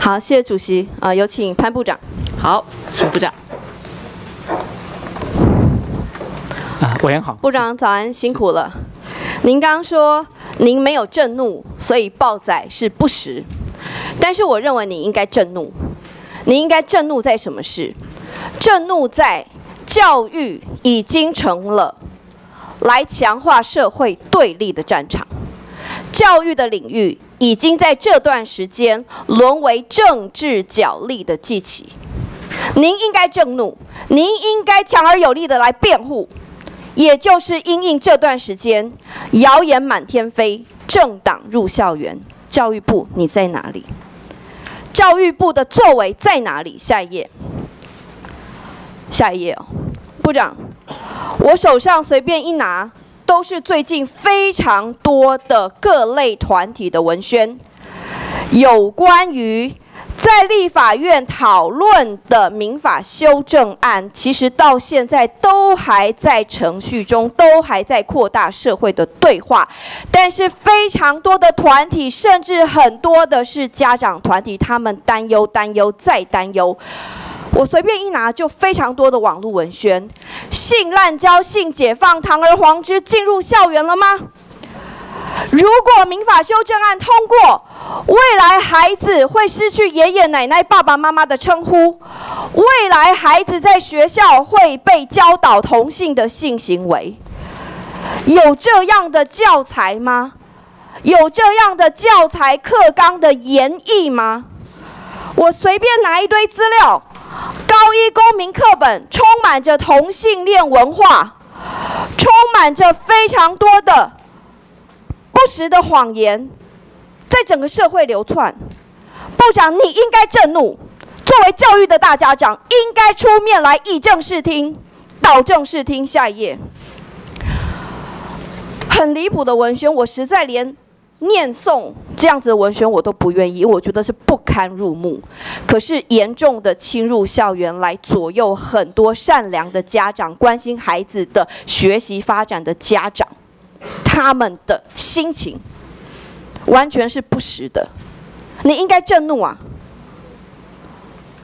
好，谢谢主席。啊，有请潘部长。好，请部长。啊，委员好。部长早安，辛苦了。您刚刚说您没有震怒，所以报载是不实。但是我认为你应该震怒。你应该震怒在什么事？震怒在教育已经成了来强化社会对立的战场。教育的领域已经在这段时间沦为政治角力的祭旗。您应该震怒，您应该强而有力的来辩护。也就是因应这段时间谣言满天飞，政党入校园，教育部你在哪里？教育部的作为在哪里？下一页，下一页哦，部长，我手上随便一拿，都是最近非常多的各类团体的文宣，有关于。在立法院讨论的民法修正案，其实到现在都还在程序中，都还在扩大社会的对话。但是非常多的团体，甚至很多的是家长团体，他们担忧、担忧再担忧。我随便一拿，就非常多的网络文宣，性滥交、性解放，堂而皇之进入校园了吗？如果民法修正案通过，未来孩子会失去爷爷奶奶、爸爸妈妈的称呼，未来孩子在学校会被教导同性的性行为，有这样的教材吗？有这样的教材课纲的研议吗？我随便拿一堆资料，高一公民课本充满着同性恋文化，充满着非常多的。不实的谎言在整个社会流窜，部长你应该震怒。作为教育的大家长，应该出面来以正视听、导正视听。下一页，很离谱的文宣，我实在连念诵这样子的文宣我都不愿意，我觉得是不堪入目。可是严重的侵入校园，来左右很多善良的家长、关心孩子的学习发展的家长。他们的心情完全是不实的，你应该震怒啊，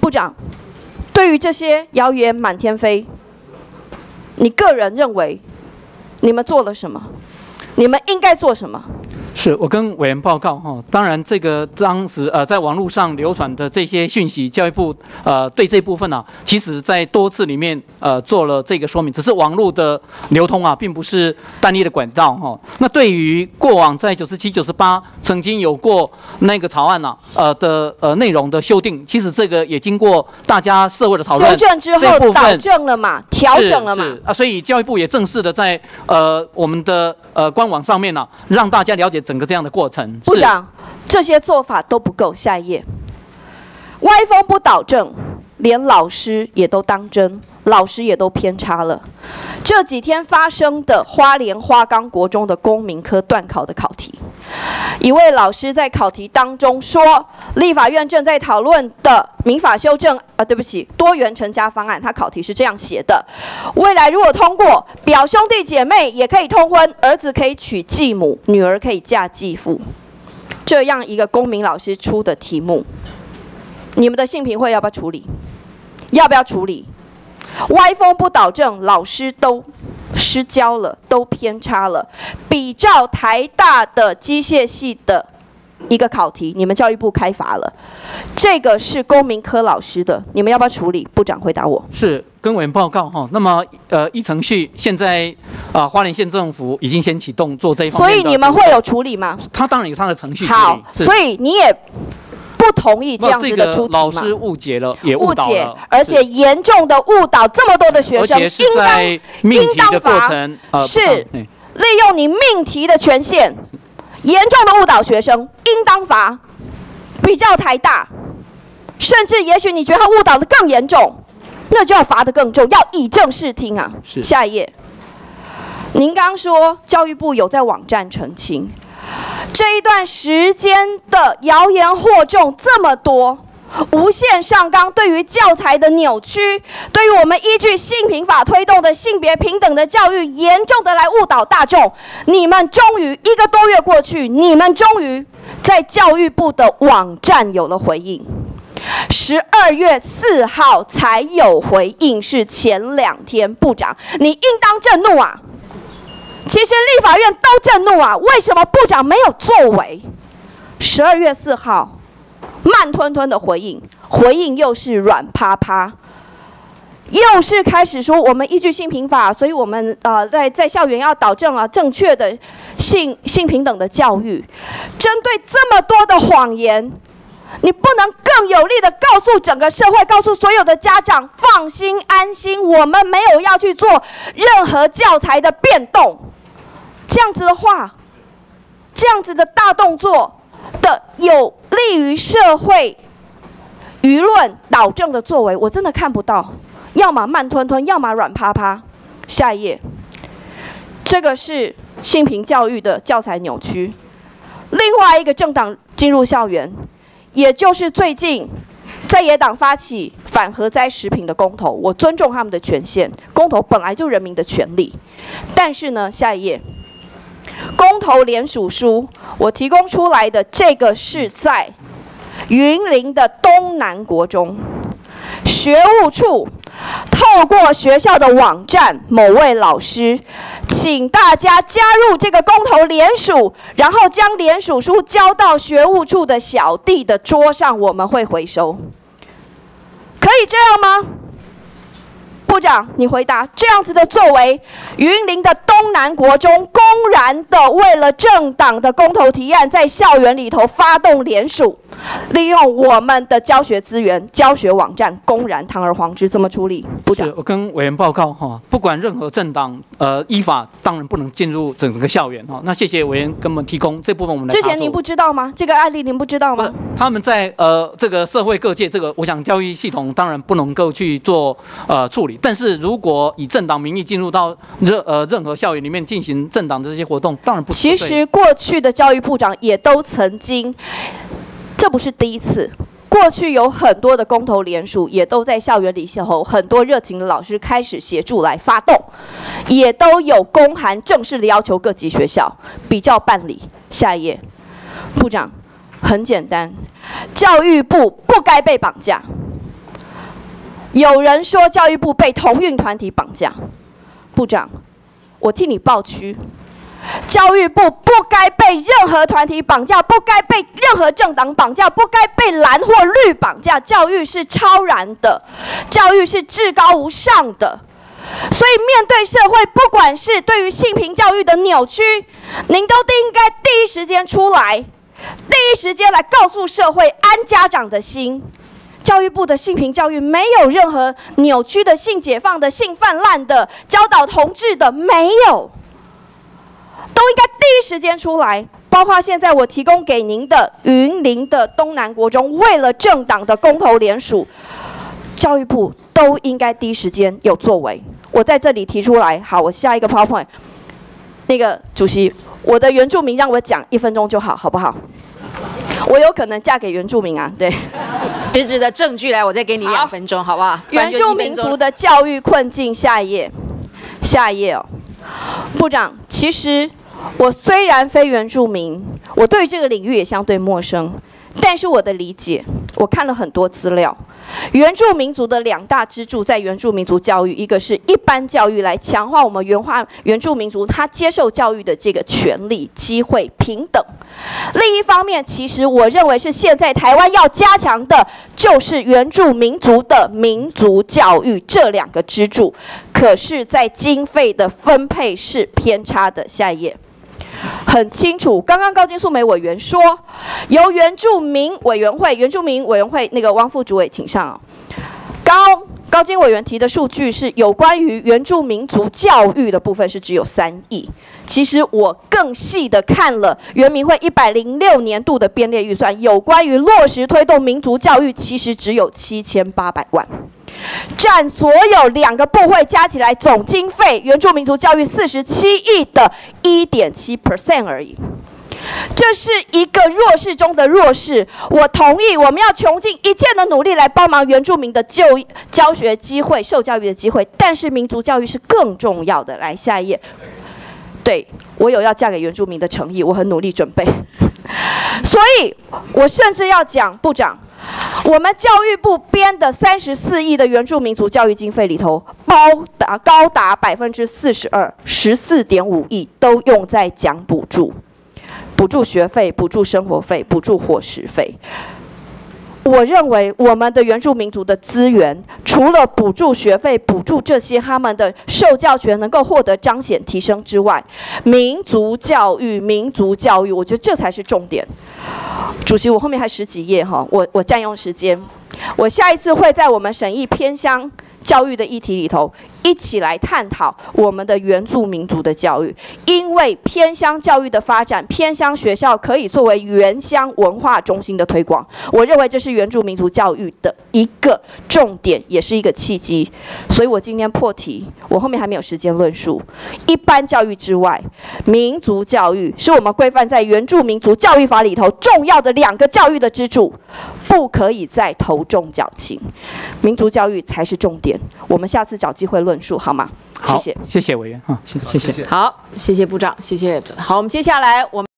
部长。对于这些谣言满天飞，你个人认为你们做了什么？你们应该做什么？是我跟委员报告哈，当然这个当时呃在网络上流传的这些讯息，教育部呃对这部分呢，其实在多次里面呃做了这个说明，只是网络的流通啊，并不是单一的管道哈。那对于过往在九十七、九十八曾经有过那个草案呢，呃的呃内容的修订，其实这个也经过大家社会的讨论，修正之后导正了嘛，调整了嘛啊，所以教育部也正式的在呃我们的呃官网上面呢，让大家了解。整个这样的过程，部长，这些做法都不够。下一页，歪风不倒正，连老师也都当真，老师也都偏差了。这几天发生的花莲花岗国中的公民科段考的考题，一位老师在考题当中说，立法院正在讨论的民法修正，啊，对不起，多元成家方案，他考题是这样写的：未来如果通过，表兄弟姐妹也可以通婚，儿子可以娶继母，女儿可以嫁继父。这样一个公民老师出的题目，你们的性评会要不要处理？要不要处理？歪风不倒正，老师都失焦了，都偏差了。比照台大的机械系的一个考题，你们教育部开罚了。这个是公民科老师的，你们要不要处理？部长回答我。是跟委员报告哈。那么呃，一程序现在啊，花莲县政府已经先启动做这一方面所以你们会有处理吗？他当然有他的程序。好，所以你也。不同意这样子的出题老师误解了，也误导了，而且严重的误导这么多的学生，应当应当罚。是利用你命题的权限，严重的误导学生，应当罚。比较台大，甚至也许你觉得他误导的更严重，那就要罚的更重，要以正视听啊。下一页，您刚说教育部有在网站澄清。这一段时间的谣言惑众这么多，无限上纲，对于教材的扭曲，对于我们依据性平法推动的性别平等的教育，严重的来误导大众。你们终于一个多月过去，你们终于在教育部的网站有了回应。十二月四号才有回应，是前两天。部长，你应当震怒啊！其实立法院都震怒啊，为什么部长没有作为？十二月四号，慢吞吞的回应，回应又是软趴趴，又是开始说我们依据性平法，所以我们呃在在校园要导正啊正确的性性平等的教育，针对这么多的谎言。你不能更有力的告诉整个社会，告诉所有的家长，放心安心，我们没有要去做任何教材的变动。这样子的话，这样子的大动作的有利于社会舆论导正的作为，我真的看不到。要么慢吞吞，要么软趴趴。下一页，这个是性平教育的教材扭曲。另外一个政党进入校园。也就是最近在野党发起反核灾食品的公投，我尊重他们的权限，公投本来就人民的权利。但是呢，下一页，公投联署书我提供出来的这个是在云林的东南国中学务处透过学校的网站某位老师。请大家加入这个公投联署，然后将联署书交到学务处的小弟的桌上，我们会回收。可以这样吗？部长，你回答。这样子的作为，云林的东南国中公然的为了政党的公投提案，在校园里头发动联署，利用我们的教学资源、教学网站，公然堂而皇之，这么处理？不是，我跟委员报告哈，不管任何政党，呃，依法当然不能进入整个校园哈。那谢谢委员给我们提供这部分，我们来。之前您不知道吗？这个案例您不知道吗？他们在呃这个社会各界，这个我想教育系统当然不能够去做呃处理。但是如果以政党名义进入到任呃任何校园里面进行政党的这些活动，当然不。其实过去的教育部长也都曾经，这不是第一次。过去有很多的公投联署，也都在校园里邂逅，很多热情的老师开始协助来发动，也都有公函正式的要求各级学校比较办理。下一页，部长，很简单，教育部不该被绑架。有人说教育部被同运团体绑架，部长，我替你抱屈。教育部不该被任何团体绑架，不该被任何政党绑架，不该被蓝或绿绑架。教育是超然的，教育是至高无上的。所以面对社会，不管是对于性平教育的扭曲，您都应该第一时间出来，第一时间来告诉社会，安家长的心。教育部的性平教育没有任何扭曲的、性解放的、性泛滥的、教导同志的，没有，都应该第一时间出来。包括现在我提供给您的云林的东南国中，为了政党的公投联署，教育部都应该第一时间有作为。我在这里提出来，好，我下一个 PowerPoint，那个主席，我的原住民让我讲一分钟就好，好不好？我有可能嫁给原住民啊，对。实质的证据来，我再给你两分钟，好不好？原住民族的教育困境，下一页，下一页哦。部长，其实我虽然非原住民，我对这个领域也相对陌生，但是我的理解，我看了很多资料。原住民族的两大支柱在原住民族教育，一个是一般教育来强化我们原化原住民族他接受教育的这个权利、机会平等；另一方面，其实我认为是现在台湾要加强的，就是原住民族的民族教育这两个支柱。可是，在经费的分配是偏差的。下一页。很清楚，刚刚高金素梅委员说，由原住民委员会、原住民委员会那个汪副主委请上。高高金委员提的数据是有关于原住民族教育的部分是只有三亿。其实我更细的看了原民会一百零六年度的编列预算，有关于落实推动民族教育，其实只有七千八百万。占所有两个部会加起来总经费，原住民族教育四十七亿的一点七 percent 而已。这是一个弱势中的弱势。我同意，我们要穷尽一切的努力来帮忙原住民的就教学机会、受教育的机会。但是民族教育是更重要的。来下一页，对我有要嫁给原住民的诚意，我很努力准备。所以我甚至要讲，部长，我们教育部编的三十四亿的原住民族教育经费里头，高达高达百分之四十二，十四点五亿都用在讲补助，补助学费、补助生活费、补助伙食费。我认为我们的原住民族的资源，除了补助学费、补助这些他们的受教权能够获得彰显提升之外，民族教育、民族教育，我觉得这才是重点。主席，我后面还十几页哈，我我占用时间，我下一次会在我们审议偏乡教育的议题里头。一起来探讨我们的原住民族的教育，因为偏乡教育的发展，偏乡学校可以作为原乡文化中心的推广。我认为这是原住民族教育的一个重点，也是一个契机。所以我今天破题，我后面还没有时间论述。一般教育之外，民族教育是我们规范在原住民族教育法里头重要的两个教育的支柱，不可以再头重脚轻。民族教育才是重点。我们下次找机会论。论述好吗？谢谢，谢谢委员啊，谢谢谢好，谢谢部长，谢谢。好，我们接下来我们。